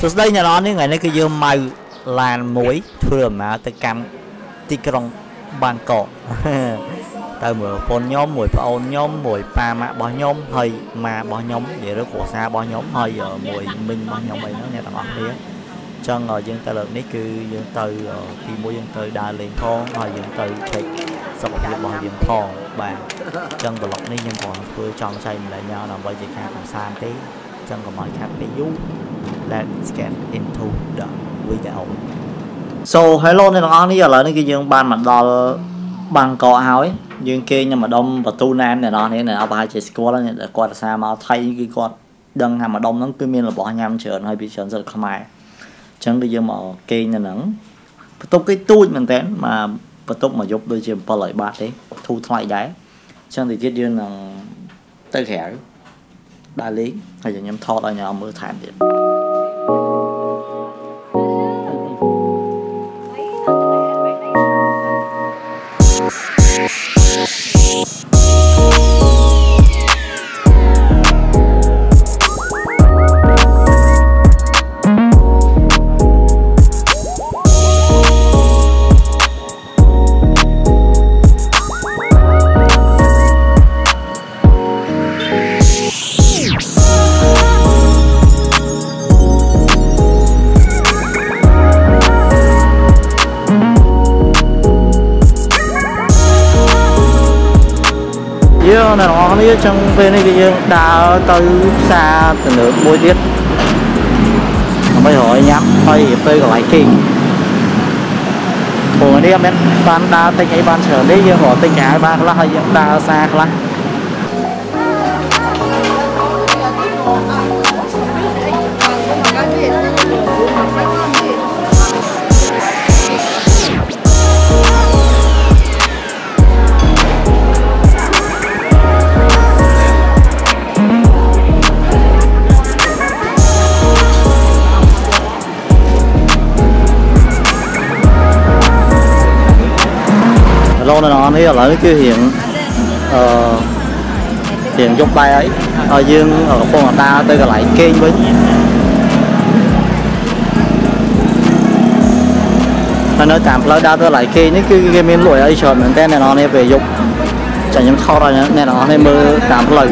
សួស្តីអ្នកនរនេះថ្ងៃនេះគឺយើងមកឡានមួយធ្វើដំណើរទៅកាន់ទីក្រុងបាងកកទៅមើលប្រពន្ធខ្ញុំមួយប្អូនខ្ញុំមួយប៉ាម៉ាក់របស់ខ្ញុំហើយម៉ារបស់ខ្ញុំនិយាយទៅគ្រួសាររបស់ខ្ញុំហើយមួយមីងរបស់ខ្ញុំអីហ្នឹងអ្នកទាំងអស់គ្នាអញ្ចឹងយើងទៅលើកនេះគឺយើងទៅទីមួយយើងទៅដើរលេងផងហើយយើងទៅចេកសុខភាពរបស់យើងផងបាទអញ្ចឹងប្លុកនេះខ្ញុំគ្រាន់ធ្វើចង់ចែកម្លែកញ៉ាំដើម្បីជាការកំសាន្តទេអញ្ចឹងកុំឲ្យខាត់ពេកយូរ let's get into the video So hello អ្នកទាំងអស់នេះឥឡូវនេះគឺយើងបានមកដល់បាងកកហើយយើងគេញ៉ាំម្ដុំបទូណានអ្នកនរនេះអ្នកអត់ប្រហែលជាស្គាល់អ្នកគាត់អាសាមកថៃគឺគាត់ដឹងថាម្ដុំហ្នឹងគឺមានរបស់ញ៉ាំច្រើនហើយពីច្រើនសិលខ្មែរអញ្ចឹងគឺយើងមកគេងនៅហ្នឹងបន្ទប់គេទូចមែនតើមកបន្ទប់មកយប់ដូចជា700បាតទេធូរថ្លៃដែរអញ្ចឹងទៅទៀតយើងនឹងទៅក្រៅដើរលេងហើយខ្ញុំថតឲ្យញ៉ាំមើលថែមទៀត អ្នកនរគ្នាចឹងពេលនេះគឺយើងដើរទៅផ្សារទំនើបមួយទៀតដើម្បីរកញ៉ាំហើយរៀបទៅកន្លែងគេងព្រោះនេះអត់មានបានដើរទិញអីបានច្រើនទេយើងរកទិញក្រៅបានខ្លះហើយយើងដើរផ្សារខ្លះ នននេះឥឡូវនេះគឺរៀងអឺរៀងយប់ដែរហើយហើយយើងកំពុងដើរទៅកន្លែងគេងវិញហើយនៅតាមផ្លូវដើរទៅកន្លែងគេងនេះគឺគេមានលក់អីច្រើនមែនតើអ្នកនរនេះពេលយប់ចាខ្ញុំថតឲ្យអ្នកនរនេះមើលតាមផ្លូវ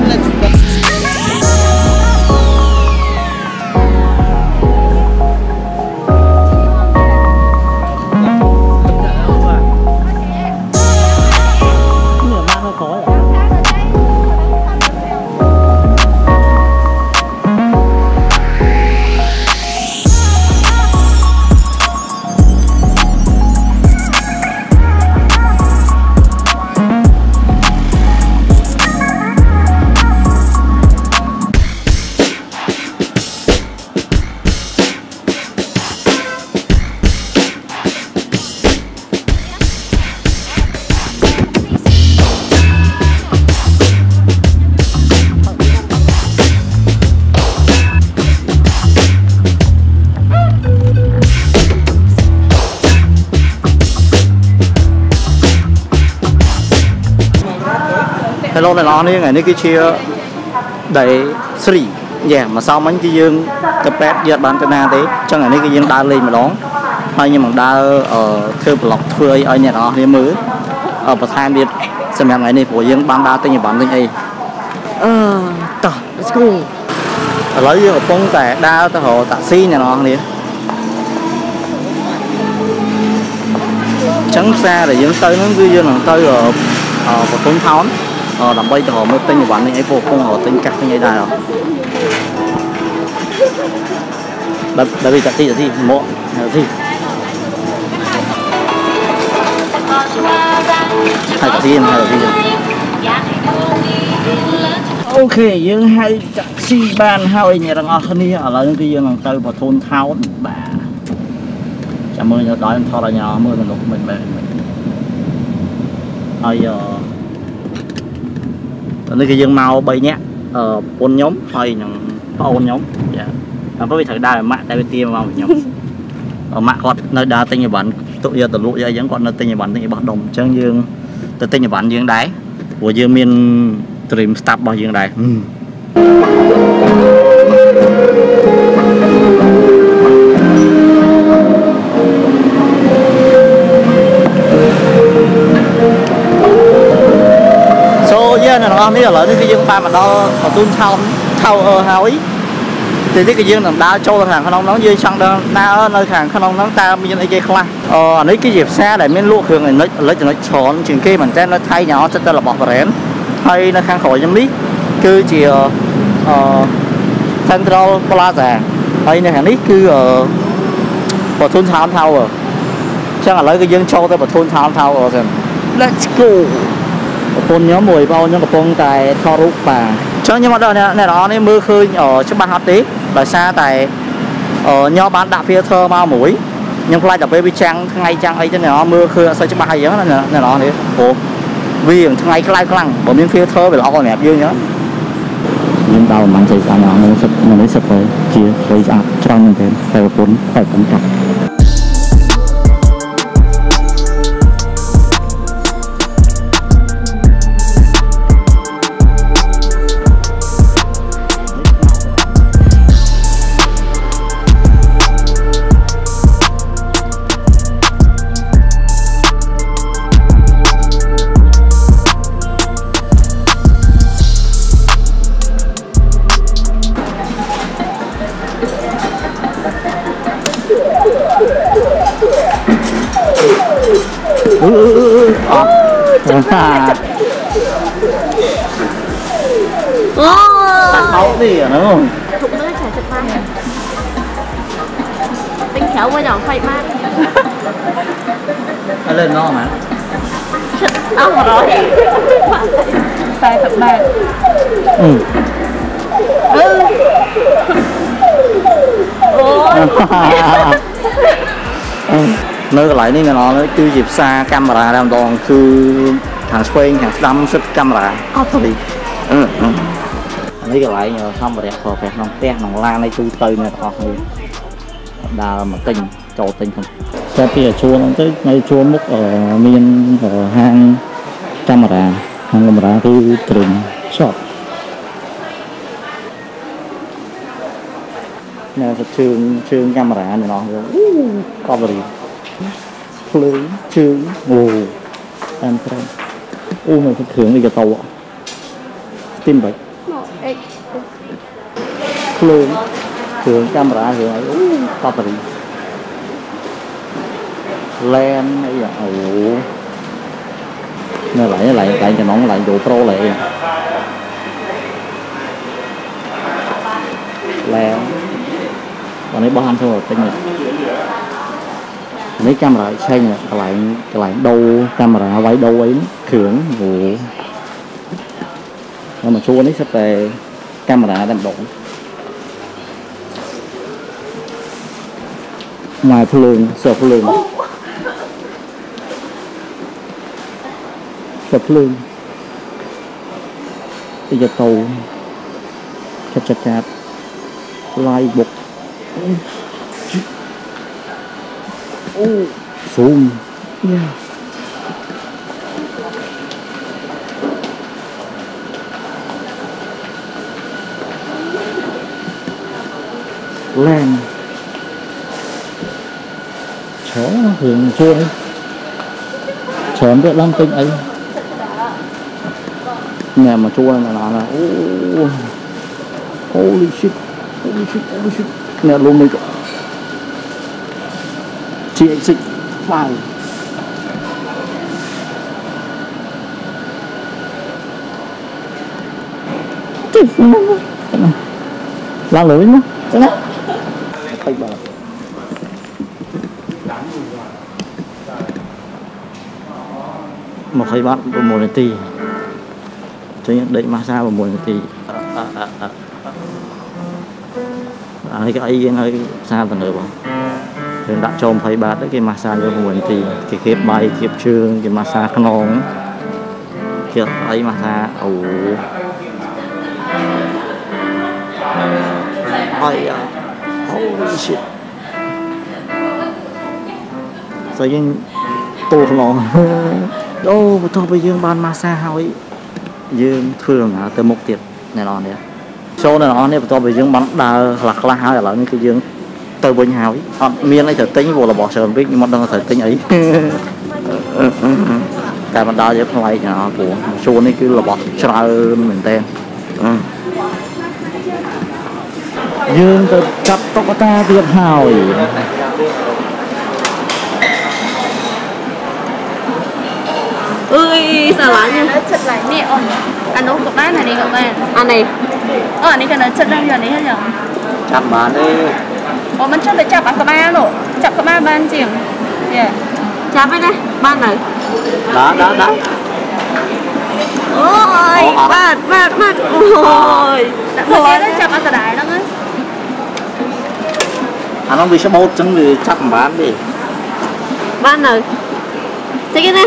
ហេឡូអ្នកនរនេះថ្ងៃនេះគឺជា day 3យ៉ាម្សិលមិញគឺយើងទៅពេទ្យយកបានទៅណាទេអញ្ចឹងថ្ងៃនេះគឺយើងដើរលេងម្ដងហើយខ្ញុំនឹងដើរធ្វើប្លុកធ្វើអីឲ្យអ្នកនរនេះមើលបន្ថែមទៀតសម្រាប់ថ្ងៃនេះព្រោះយើងបានដើរទិញអីបានទិញអីអឺតោះ let's go ឥឡូវយើងកំពុងតែដើរទៅរកតាក់ស៊ីអ្នកនរនេះចឹងផ្សារដែលយើងទៅហ្នឹងគឺយើងនឹងទៅបតុមថោន ដើម្បីទៅមើលទិញអីវ៉ាន់នេះអីពូពងទិញកាសទិញអីដែរដល់ដល់វាតាក់ស៊ីតាក់ស៊ីមកតាក់ស៊ីហើយតាក់ស៊ីហើយតាក់ស៊ីអូខេយើងហៅតាក់ស៊ីបានហើយអ្នកទាំងអស់គ្នាឥឡូវគឺយើងនឹងទៅបទូនថោនបាទចាំមើលយកដល់ថតឲ្យញ៉ាំមើលមនុស្សមិនមែនហើយអឺ នេះគឺយើងមក3នាក់អឺប្រពន្ធខ្ញុំហើយនឹងប្អូនខ្ញុំចាតែពេលវាត្រូវដើរម៉ាក់តែវាទាមកខ្ញុំម៉ាក់គាត់នៅដើរទិញអីវ៉ាន់ទុកយកទៅលក់យកអញ្ចឹងគាត់នៅទិញអីវ៉ាន់ទិញអីបោះដុំអញ្ចឹងយើងទៅទិញអីវ៉ាន់យើងដែរព្រោះយើងមាន dream stop របស់យើងដែរ ទាំងអស់នេះឥឡូវនេះគឺយើងបានមកដល់បន្ទូនថោថៅអឺហើយទីនេះគឺយើងនឹងដើរចូលទៅខាងក្នុងហ្នឹងយើងចង់ដើរដើរនៅខាងក្នុងហ្នឹងតើមានអីគេខ្លះអឺអានេះគឺជាផ្សារដែលមានលក់គ្រឿងអេនិចអេលិចចំណុចច្រើនជាងគេមែនតើនៅថៃញ៉ាំចិត្តតែរបស់ brand ហើយនៅខាងក្រោយខ្ញុំនេះគឺជាអឺ Central Plaza ហើយនៅខាងនេះគឺអឺបទុន Town Tower ចឹងឥឡូវគឺយើងចូលទៅបទុន Town Tower សិន Let's go ប្រពន្ធខ្ញុំមួយបងខ្ញុំកំពុងតែថតរូបបាទចឹងខ្ញុំអត់ដឹងអ្នកអ្នកនរនេះមើលឃើញច្បាស់អត់ទេដោយសារតែខ្ញុំបានដាក់ filter មកមួយខ្ញុំខ្លាចតែពេលវាចាំងថ្ងៃចាំងអីទៅអ្នកនរមើលឃើញអត់សូវច្បាស់អីចឹងណាអ្នកនរនេះព្រោះវាថ្ងៃក្តៅខ្លាំងបើមាន filter វាល្អសម្រាប់យើងចឹងខ្ញុំដល់មិនចេះស្អាតណាស់នេះសិតនេះសិតទៅជាស្រីស្អាតច្រើនមែនទែនតែប្រពន្ធតែកំកាត់ ខោនេះអានោះ thục nữa chả chật ba tinh khéo bây giờ phải ba អើលើណោម៉ា chật áo rồi sai thật ba អឺ ừ ôi នៅកន្លែងនេះអ្នកនរនេះគឺជាផ្សារកាមេរ៉ាតែម្ដងគឺខាងឆ្វេងខាងស្ដាំសិតកាមេរ៉ាអត់ទេអឺអា នេះកន្លែងសម្ភារៈប្រើប្រាស់ក្នុងផ្ទះក្នុងឡាននៃទូទៅអ្នកទាំងអស់គ្នាដើរមកទិញចូលទិញក្នុងតែពីជួរហ្នឹងទៅនៅជួរមុខមានហាងកាមេរ៉ាហាងកាមេរ៉ាគឺត្រឹម shop នៅទៅជើងជើងកាមេរ៉ានេះណោះអូកប់រីភ្លើងជើងអូតាមត្រង់អូមកគ្រឿងនេះក៏តោទីមបាច់ một x ភ្លើងគ្រឿងកាមេរ៉ាគ្រឿងអីអូកប់រីឡែនអីអូនៅឡៃឡៃឡៃចំណងឡៃដូប្រូឡៃឡែនបងនេះបោះអានចូលទិញនេះនេះកាមេរ៉ាឆេងកន្លែងកន្លែងដូរកាមេរ៉ាវាយដូរអីហ្នឹងគ្រឿងអូហើយមកជួរនេះសិតតែកាមេរ៉ាតែម្ដង หมายพลิงสือพลิงสือพลิงติจะโตจับจับจับลายบกอ้สูงเนี่ยแร hưởng chuông chém được lăng tinh ấy. Nè mà chua là nó là oh, holy shit holy shit holy shit. Nè luôn mình chị ấy xịt bài Lang lưỡi nó, cái đó. Tay bà. 20បាទ20បាត6នាទីចឹងដេកម៉ាសា6នាទីអានេះក៏អីយើងឲ្យផ្សារទៅលើបងយើងដាក់ចូល20បាតទៅគេម៉ាស្សាយក6នាទីគេគៀបបាយគៀបជើងគេម៉ាស្សាខ្នងគេអីម៉ាស្សាអូអីយ៉ា Holy shit ស្អីយើងទូខ្នង អូបន្ទាប់ពីយើងបានម៉ាស្សាហើយយើងធ្វើដំណើរទៅមុខទៀតអ្នកនរនេះចូលអ្នកនរនេះបន្ទាប់ពីយើងបានដើរខ្លះខ្លះហើយឥឡូវនេះគឺយើងទៅវិញហើយអត់មានអីត្រូវទិញព្រោះរបស់ច្រើនពេកខ្ញុំអត់ដឹងត្រូវទិញអីតែបណ្ដាយើងថ្លៃណាស់ព្រោះជួននេះគឺរបស់ច្រើនមែនតើយើងទៅចាប់តុក្កតាទៀតហើយ ơi sao lại như? chật lại nè ổn ăn đâu cục bát này đi cậu bạn ăn này ờ anh cái nó chật lên giờ này hết rồi. chặt bán đi. Ủa mình chưa được chặt bán cậu bạn rồi chặt cậu bạn ban chìm yeah chặt bên đây ban này đó đó đó ôi bạn bạn bạn ôi. Đã có cái đó chặt bán cậu đại đó á. Anh không bị số một chẳng vì chặt bán đi. Ban này thế cái này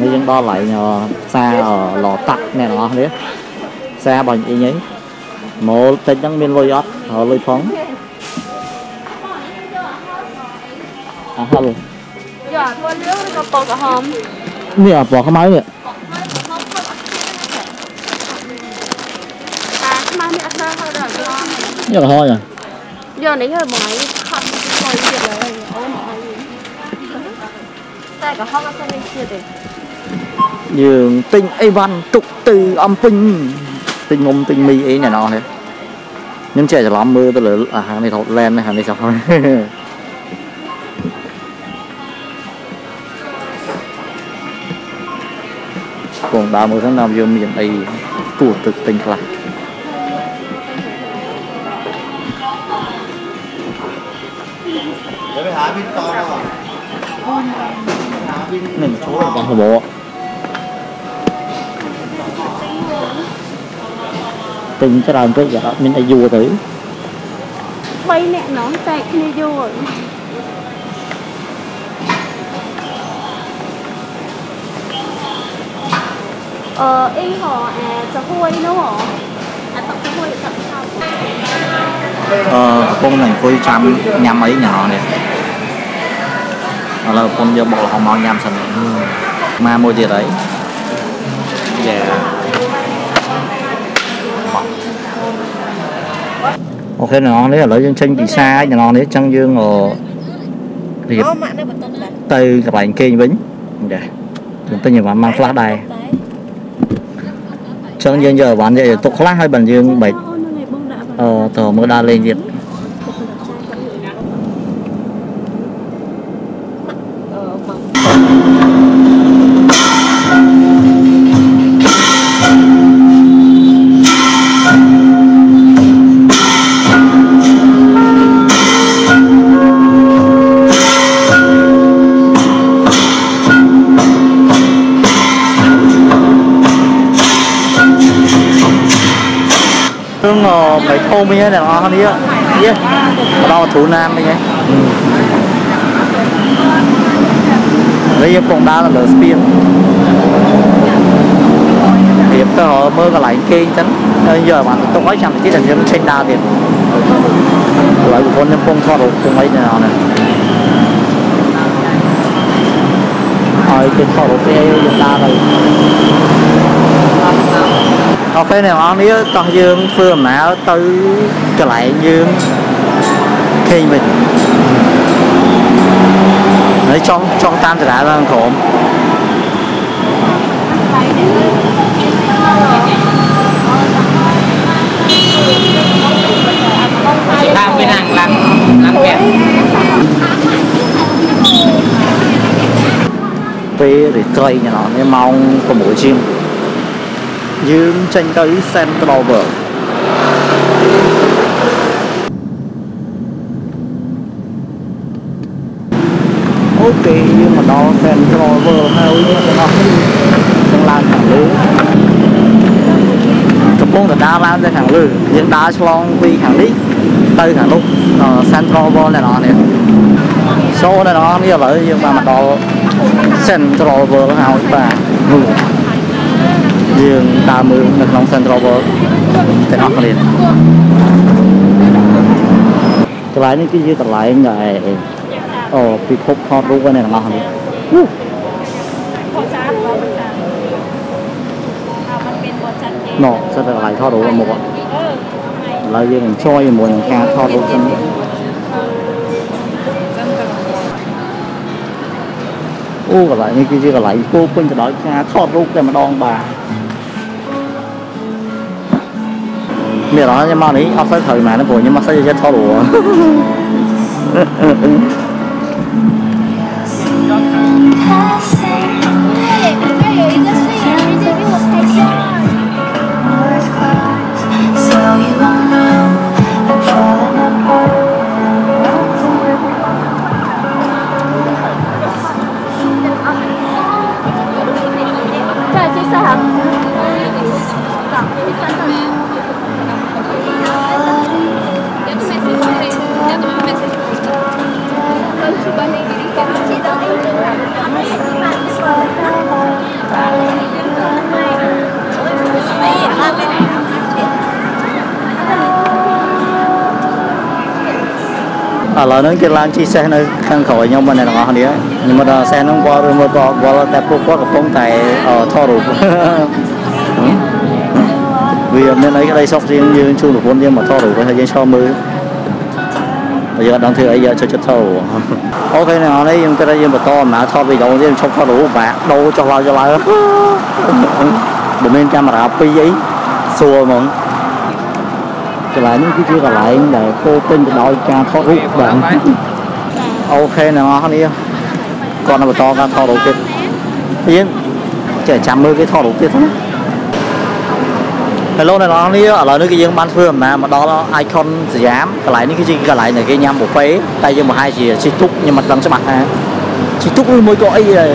នេះយើងដល់កន្លែងផ្សារឡតាក់អ្នកនរនេះផ្សារបាញ់អីហ្នឹងម៉ូលតិចហ្នឹងមានលុយអត់ហើយលុយផងអស់ហើយ giờ thôi nếu có bò cả hòm នេះអត់bỏខ្មៅនេះ à mà mẹ sao thôi rồi con យកទៅហោច giờ này hơi mỏi khăn mỏi việc rồi ôi mỏi tại cả hòm sao đây chưa được យើងទិញអីវ៉ាន់ទុកទៅអំពេញទិញងុំទិញមីអីអ្នកនរ នេះខ្ញុំចេះច្រឡំមើលទៅលើអាហារនេះថតឡែននេះហាងនេះចោះហើយ កងដើរមើលហ្នឹងតាមយើងមានអីគួរទឹកទិញខ្លះ để mày hả pin to không hả pin នេះមិនចូលរបស់រ បរទិញច្រើនពេកក៏អត់មានអាយុទៅ bay nè nó chạy kia vô rồi ờ y họ à cho hôi đúng không à tập cho hôi tập sau អឺកំពុងតែអង្គុយចាំញ៉ាំអីញ៉ាំនេះឥឡូវកំពុងយកបុកល្ហុងមកញ៉ាំសិនមកមួយទៀតអីយ៉ា អូខេអ្នកនរនេះឥឡូវយើងចេញពីផ្សារអ្នកនរនេះចឹងយើងអឺរៀប Ô, mạng này bật tông cả ទៅកន្លែងគេងវិញចាទិញអីវ៉ាន់មកខ្លះដែរចឹងយើងយកអីវ៉ាន់យកទុកខ្លះហើយបើយើងបែក Ô, nó này bông đã អឺតើមើលដើរលេងទៀត វិញអ្នកនរគ្នាយេមកដល់ធូណាមវិញហើយហើយយើងកំពុងដើរលើស្ពានរៀបទៅរកមើលកន្លែងគេងចឹងហើយយកបានទុកឲ្យចាំតិចទៀតយើងចេញដើរទៀតឥឡូវប្រពន្ធខ្ញុំកំពុងថតរូបជុំអីអ្នកនរនេះហើយគេថតរូបគេយើងដើរទៅ អូខេអ្នកនរនេះតោះយើងធ្វើដំណើរទៅកន្លែងយើងឃើញវិញហើយចង់ចង់តាមតារាឡើងក្រុម chị ba mươi lăng lăng lăng kẹt ពេលរាត្រីអ្នកនរនេះម៉ោង6ជាង យើងចេញទៅ Central World អូខេយើងមកដល់ Central World ហើយអ្នកទាំងអស់នេះនឹងឡើងខាងលើកំពុងតែដើរឡើងទៅខាងលើយើងដើរឆ្លងពីខាងនេះទៅខាងនោះអឺ Central World អ្នកនរនេះ số này nó như là nhưng mà mà đó Central World ហើយបាទនោះ យើងដើរមើលនៅក្នុង Central World ទាំងអស់គ្នាកន្លែងនេះគឺជាកន្លែងដែលអូពិភពថតរូបហ្នឹងទាំងអស់គ្នាណ៎សិតតែកន្លែងថតរូបមកឥឡូវយើង enjoy ជាមួយនឹងការថតរូបហ្នឹងអូកន្លែងនេះគឺជាកន្លែងពោពេញទៅដោយការថតរូបតែម្ដងបាទ 没狼，你妈的，阿三草你买的货，你妈三姐姐操螺。 ឥឡូវហ្នឹងគេឡើងជិះសេះនៅខាងក្រោយខ្ញុំបងអ្នកទាំងអស់គ្នាខ្ញុំមកដល់សេះហ្នឹងគាត់ឬមកគាត់គាត់តែពួកគាត់កំពុងតែអឺថតរូបវាអត់មានអីក្តីសុខជាងយើងជួបប្រពន្ធយើងមកថតរូបហើយយើងឈរមើលហើយយើងអត់ដឹងធ្វើអីយើងចូលចិត្តថតរូបអូខេអ្នកនរនេះយើងគិតថាយើងបន្តដំណើរថតវីដេអូយើងឈប់ថតរូបបាក់ដូរចុះឡើងចុះឡើងបើមានកាមេរ៉ាពីរអីសួរហ្មង កន្លែងនេះគឺជាកន្លែងដែលពោពេញទៅដោយការថតរូបបាទអូខេអ្នកនរគ្នាគាត់នឹងបន្តការថតរូបទៀតយើងចេះចាំមើលគេថតរូបទៀតណា Hello អ្នកនរគ្នាឥឡូវនេះគឺយើងបានធ្វើដំណើរមកដល់ icon សយាមកន្លែងនេះគឺជាកន្លែងដែលគេញ៉ាំ buffet តែយើងប្រហែលជាជិះទូកខ្ញុំមិនដឹងច្បាស់ថាជិះទូកឬមួយក៏អីដែល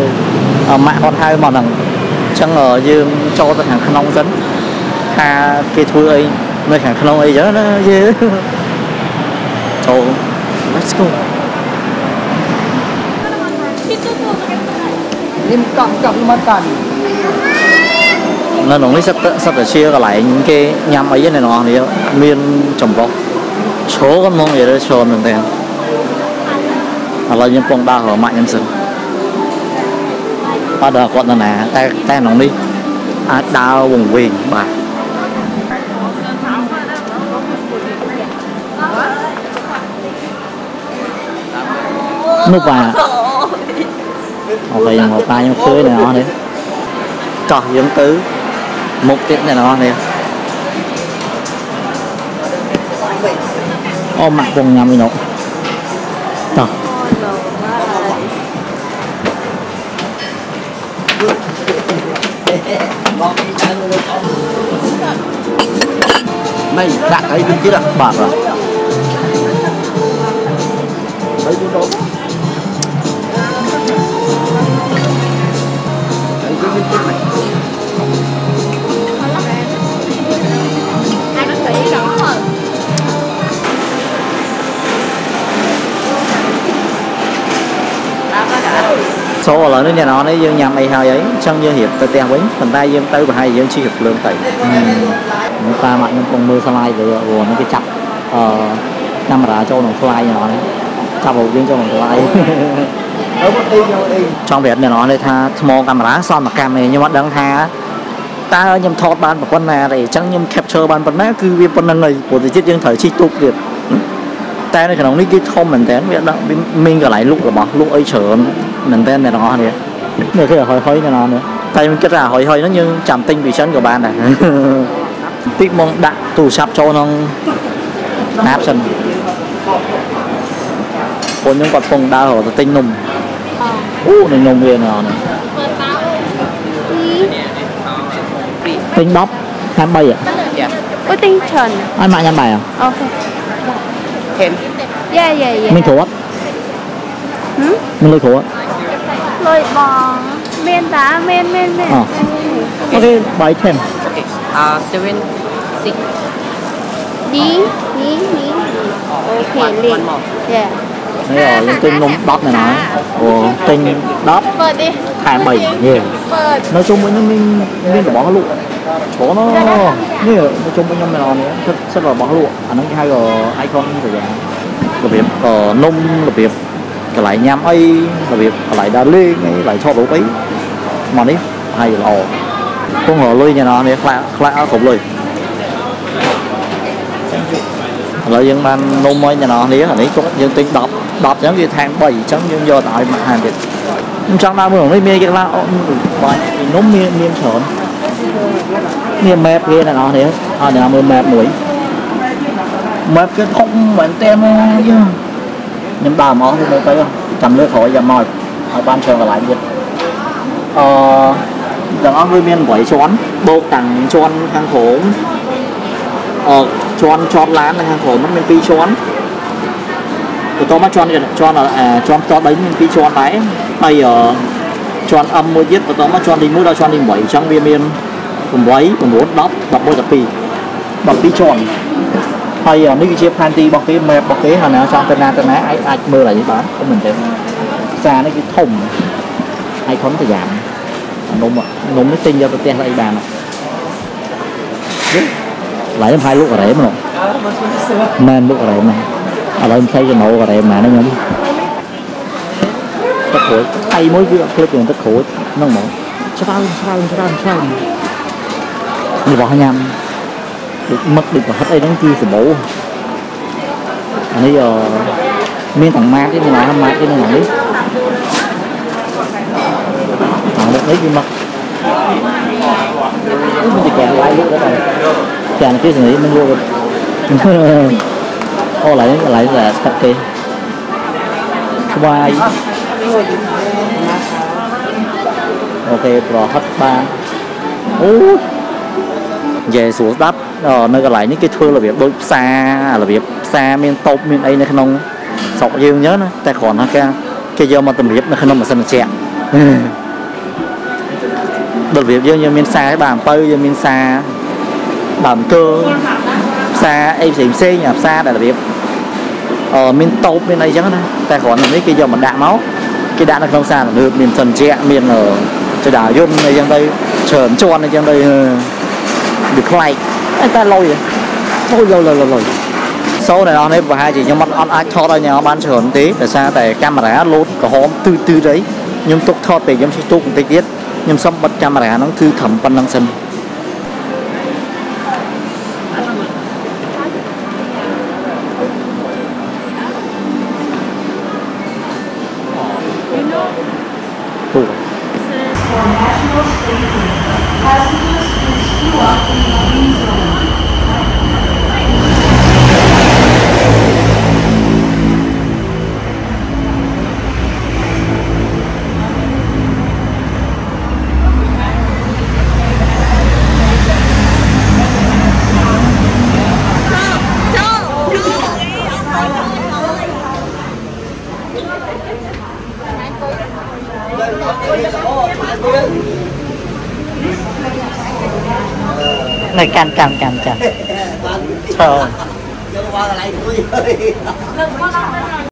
ម៉ាក់គាត់ហៅមកហ្នឹងអញ្ចឹងយើងចូលទៅខាងក្នុងសិនថាគេធ្វើអី នៅខាងក្នុងអីចឹងណាយើងចូល Let's go Lim cặn cặn mà cặn នៅក្នុងនេះសិតសិតតែជាកន្លែងគេញ៉ាំអីហ្នឹងអ្នកនរគ្នាមានចម្រុះឈរក៏មកនិយាយទៅឈរមែនតើឥឡូវខ្ញុំពងដើររម៉ាក់ខ្ញុំសិនអត់ដល់គាត់នៅណាតែតែក្នុងនេះអាចដើរវង្វេងបាទ nước vàng một tay một tay giống cưới này nó đi. Cọt giống tứ. Một tiếp này nó đi. Ôm mặt quần nhầm mình nộp. Trời. Này, đặt ấy bên kia đó. Bạc rồi. Đấy, đúng rồi ចូលឥឡូវនេះអ្នកនរនេះយើងញ៉ាំអីហើយអីអញ្ចឹងយើងរៀបទៅផ្ទះវិញប៉ុន្តែយើងទៅប្រហែលយើងជិះរថភ្លើងទៅនៅតាមម៉ាក់ខ្ញុំកំពុងមើល slide ទៅអូនេះគេចាប់អឺកាមេរ៉ាចូលក្នុង slide អ្នកនរនេះចាប់រូបយើងចូលក្នុង slide Ở một đi nhau đi ចង់ប្រាប់អ្នកនរនេះថាថ្មកាមេរ៉ាសន្មកម្មឯងខ្ញុំអត់ដឹងថាតើខ្ញុំថតបានប៉ុណ្ណាទេអញ្ចឹងខ្ញុំ capture បានប៉ុណ្ណាគឺវាប៉ុណ្្នឹងហើយព្រោះទៅទៀតយើងត្រូវជិះទូកទៀត តែនៅក្នុងនេះគឺធំមែនតើវាដាក់វាមានកន្លែងលុករបស់លុកអីច្រើនមែនតើអ្នកទាំងអស់នេះនេះគឺហុយហុយអ្នកនរនេះតែខ្ញុំគិតថាហុយហុយហ្នឹងយើងចាំទិញពីចិនក៏បានដែរ តិចមកដាក់ទូរស័ព្ទចូលក្នុងណាប់សិនបងខ្ញុំគាត់ពងដើរទៅទិញនំអូនឹងនំវាអ្នកនរនេះ ទិញ10តាម3អ่ะ Ôi tinh trần. ឲ្យម៉ាក់ញ៉ាំបាយអត់ Ok. can? Yeah, yeah, yeah. Mình thủ á? Ừ? Mình lôi thủ á? Lôi bò, men đá, men, men, men. À. Okay, buy ten. Okay, uh, seven, six. Đi, đi, đi. Okay, liền. Yeah. Đấy rồi, lên tên nông đắp này nói Ồ, tên đắp Thả bảy yeah. Nói chung mới nó mình, mình là bó lụ chỗ nó dạ, dạ, dạ, như là nói chung với này nào nữa rất rất là bỏ lụa. Anh nói hay rồi icon rồi dạng đặc biệt ở nông đặc biệt, cái lại nhám ấy đặc biệt việc lại đà lê ấy, lại cho đủ ấy. Mà đấy hay là con ngựa ngờ lôi nhà nó này khỏe khỏe khủng lôi rồi dân ban nôm mới nhà nó này là đấy có dân tính đọc đọc những cái thang bảy chẳng những do tại mà hàng việt. Trong đó mình không biết cái là bài nó miên miên sởn. រលុយញ៉ាំនេះខ្លាខ្លាអត់គ្រប់លុយឥឡូវយើងបាននំហើយញ៉ាំនេះអានេះគាត់យើងទិញ10 10អញ្ចឹងគេថែម3អញ្ចឹងយើងយកទៅឲ្យមកហានទៀតខ្ញុំចង់ដើរមើលនេះមានគេខ្លះអូបាញ់ពីនំមានមានច្រើនមាន map គេអ្នកនរនេះឲ្យអ្នកមើល map មួយ map គេធំមែនតើមកយើងខ្ញុំដើរមកទៅទៅចាំលើក្រោយចាំមកឲ្យបានច្រើនកន្លែងទៀតអឺទាំងអស់វាមាន8ជាន់បូកទាំងជាន់ខាងក្រោមអឺជាន់ជាប់ឡានខាងក្រោមហ្នឹងមាន2ជាន់បន្តមកជាន់ជាន់អាជាន់តដីមាន2ជាន់ដែរហើយជាន់ M មួយទៀតបន្តមកជាន់ទី1ដល់ជាន់ទី8អញ្ចឹងវាមាន 8 9 10 11 12 12ជាន់ហើយនេះគឺជាផែនទីរបស់គេ map របស់គេហើយណាចង់ទៅណាទៅណាអាចអាចមើលឲ្យនេះបានខ្ញុំមិនទេផ្សារនេះគឺធំ icon ទៅយ៉ាងនំនំនេះទិញយកទៅផ្ទះទៅអីបានឡើយខ្ញុំហើយលក់ការ៉េមកមែនលក់ការ៉េមកឥឡូវខ្ញុំថ្លៃចំណូលការ៉េមកហ្នឹងខ្ញុំទឹកក្រូចអីមួយវាអត់ភ្លេចនឹងទឹកក្រូចហ្នឹងហ្មងច្រើនច្រើនច្រើនច្រើន đi bỏ nhầm mất ờ, đi và hết ấy đến chi thì bổ bây giờ miếng thằng mát cái này lại mát cái này lại đi thằng được lấy gì mất. Mình chỉ còn lại lúc đó rồi. Chàng kia thì nghĩ mình vô ô, lại lại là cặp kia quay ok rồi hết ba. Út នគេសនីនឹងលក់អូឡើយឡើយតែស្កាត់ទេស្វាយអូខេប្រហិតបានអូនិយាយស្រួលស្ដាប់នៅកន្លែងនេះគេធ្វើរបៀបដូចផ្សាររបៀបផ្សារមានតូបមានអីនៅក្នុងស្រុកយើងអញ្ចឹងណាតែគ្រាន់តែគេគេយកមកតម្រៀបនៅក្នុងម៉ាស៊ីនត្រជាក់របៀបយើងយើងមានផ្សារដើមអំពៅយើងមានផ្សារដើមកើផ្សារអីផ្សេងផ្សេងផ្សារដែលរបៀបអឺមានតូបមានអីចឹងណាតែគ្រាន់តែនេះគេយកមកដាក់មកគេដាក់នៅក្នុងផ្សារទំនើបមានសិនជាមានចដាយន្តអីចឹងទៅច្រើនជាន់អីចឹងទៅ វាខ្លែកតែលុយលុយលុយលុយលុយសូនឯនេះប្រហែលជាខ្ញុំអត់អត់អាចថតឲ្យញ៉ាំបានច្រើនទេដោយសារតែកាមេរ៉ាលោតក្រហមទឺទឺអីខ្ញុំទុកថតពេលខ្ញុំជិះទូកបន្តិចទៀតខ្ញុំសុំបិទកាមេរ៉ាហ្នឹងគឺត្រឹមប៉ុណ្្នឹងសិន này can can can can trời ơi